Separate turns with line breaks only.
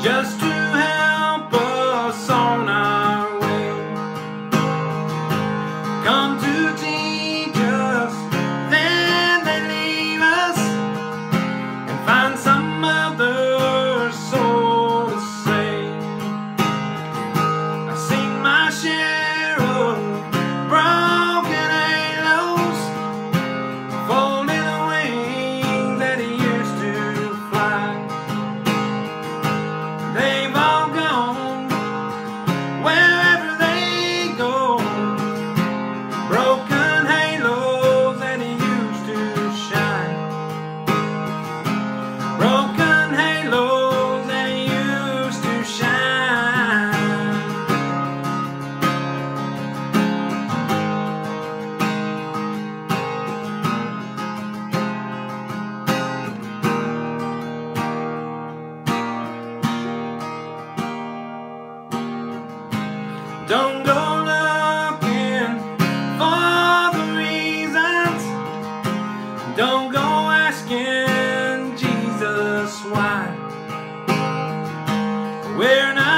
just to help us on our way. Come to Jesus. Don't go looking for the reasons. Don't go asking Jesus why. We're not.